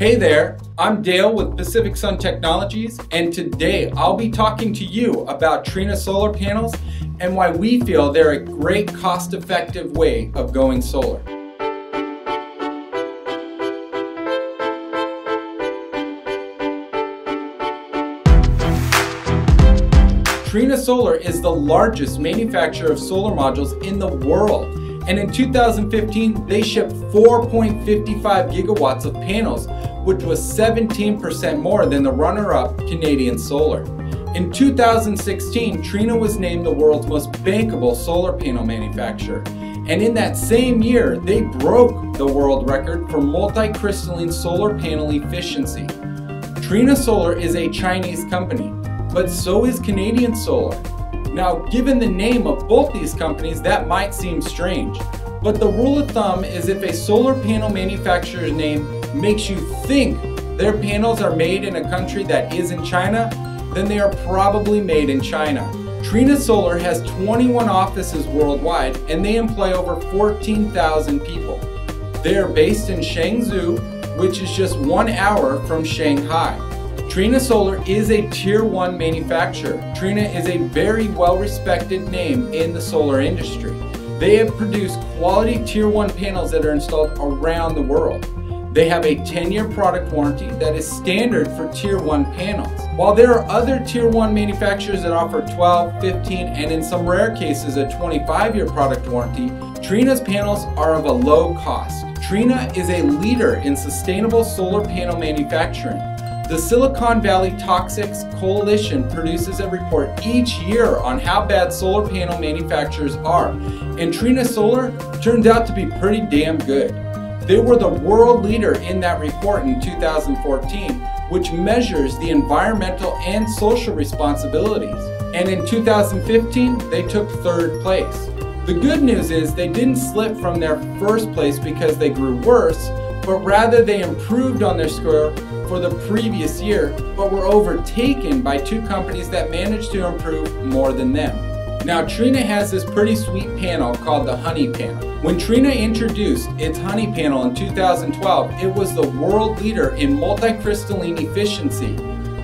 Hey there, I'm Dale with Pacific Sun Technologies, and today I'll be talking to you about Trina solar panels and why we feel they're a great cost effective way of going solar. Trina Solar is the largest manufacturer of solar modules in the world. And in 2015, they shipped 4.55 gigawatts of panels, which was 17% more than the runner-up Canadian Solar. In 2016, Trina was named the world's most bankable solar panel manufacturer. And in that same year, they broke the world record for multi-crystalline solar panel efficiency. Trina Solar is a Chinese company, but so is Canadian Solar. Now, given the name of both these companies, that might seem strange. But the rule of thumb is if a solar panel manufacturer's name makes you think their panels are made in a country that isn't China, then they are probably made in China. Trina Solar has 21 offices worldwide and they employ over 14,000 people. They are based in Changzhou, which is just one hour from Shanghai. Trina Solar is a tier 1 manufacturer. Trina is a very well respected name in the solar industry. They have produced quality tier 1 panels that are installed around the world. They have a 10 year product warranty that is standard for tier 1 panels. While there are other tier 1 manufacturers that offer 12, 15, and in some rare cases a 25 year product warranty, Trina's panels are of a low cost. Trina is a leader in sustainable solar panel manufacturing. The Silicon Valley Toxics Coalition produces a report each year on how bad solar panel manufacturers are, and Trina Solar turns out to be pretty damn good. They were the world leader in that report in 2014, which measures the environmental and social responsibilities. And in 2015, they took third place. The good news is they didn't slip from their first place because they grew worse, but rather they improved on their score for the previous year, but were overtaken by two companies that managed to improve more than them. Now Trina has this pretty sweet panel called the Honey Panel. When Trina introduced its Honey Panel in 2012, it was the world leader in multi-crystalline efficiency.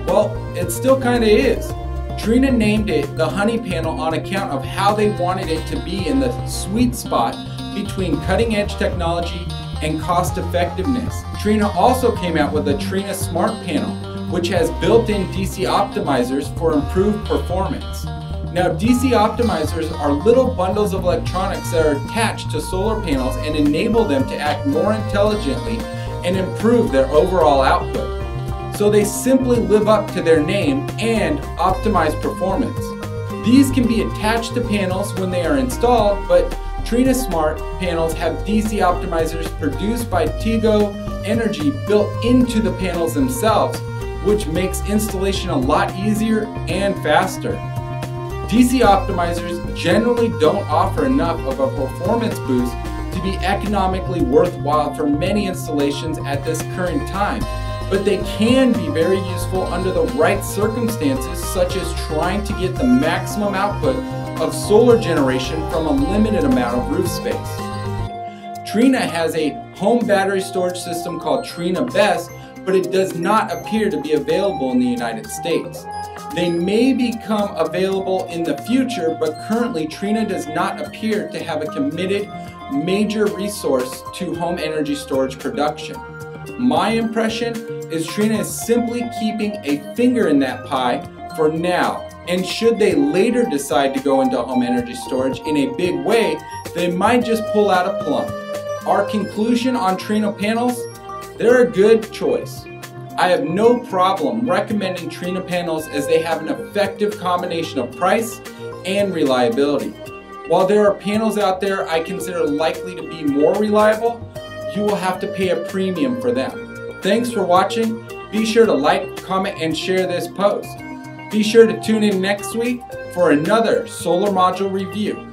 Well, it still kinda is. Trina named it the Honey Panel on account of how they wanted it to be in the sweet spot between cutting edge technology and cost effectiveness. Trina also came out with a Trina Smart Panel, which has built-in DC optimizers for improved performance. Now DC optimizers are little bundles of electronics that are attached to solar panels and enable them to act more intelligently and improve their overall output. So they simply live up to their name and optimize performance. These can be attached to panels when they are installed, but Trina Smart panels have DC optimizers produced by Tigo Energy built into the panels themselves, which makes installation a lot easier and faster. DC optimizers generally don't offer enough of a performance boost to be economically worthwhile for many installations at this current time, but they can be very useful under the right circumstances, such as trying to get the maximum output of solar generation from a limited amount of roof space. Trina has a home battery storage system called Trina Best, but it does not appear to be available in the United States. They may become available in the future, but currently Trina does not appear to have a committed major resource to home energy storage production. My impression is Trina is simply keeping a finger in that pie for now and should they later decide to go into home energy storage in a big way, they might just pull out a plum. Our conclusion on Trina panels, they're a good choice. I have no problem recommending Trina panels as they have an effective combination of price and reliability. While there are panels out there I consider likely to be more reliable, you will have to pay a premium for them. Thanks for watching. Be sure to like, comment, and share this post. Be sure to tune in next week for another solar module review.